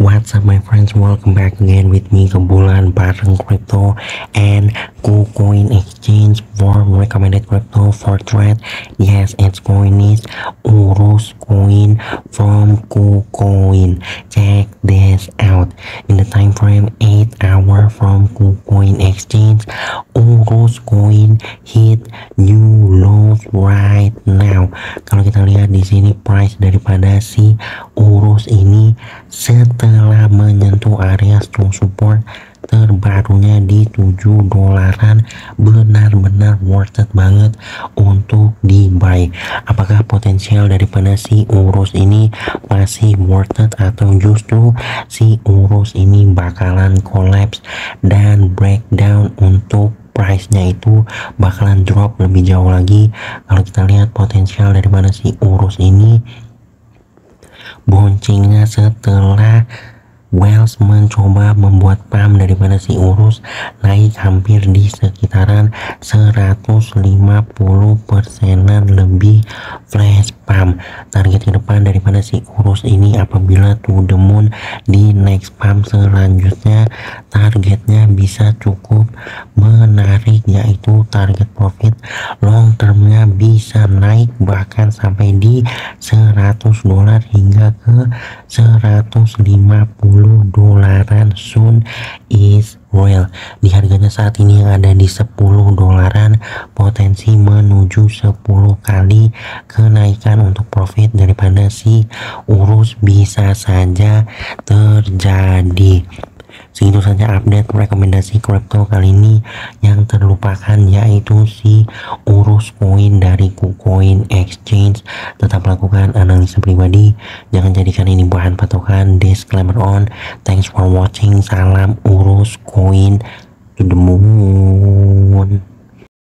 What's up my friends, welcome back again with me Kebulan bareng crypto and KuCoin exchange for recommended crypto for trade Yes, it's coin is Urus coin from KuCoin. Check this out. In the time frame 8 hour from KuCoin exchange Urus coin hit new lows right now. Kalau kita lihat di sini price daripada si Urus ini setelah menyentuh area strong support terbarunya di 7 dolaran benar-benar worth it banget untuk di buy apakah potensial daripada si urus ini masih worth it atau justru si urus ini bakalan collapse dan breakdown untuk price-nya itu bakalan drop lebih jauh lagi. Kalau kita lihat potensial daripada si urus ini boncengnya setelah Wells mencoba membuat pam daripada si Urus naik hampir di sekitaran 150 persenan lebih flash target ke depan daripada si Urus ini apabila to the moon di next pam selanjutnya targetnya bisa cukup menarik yaitu target profit long termnya bisa naik bahkan sampai di 100 dolar hingga ke 150 saat ini ada di 10 dolaran potensi menuju 10 kali kenaikan untuk profit daripada si urus bisa saja terjadi Segitu saja update rekomendasi crypto kali ini yang terlupakan yaitu si urus koin dari KuCoin Exchange. Tetap lakukan analisa pribadi, jangan jadikan ini bahan patokan. Disclaimer on. Thanks for watching. Salam urus koin the moon.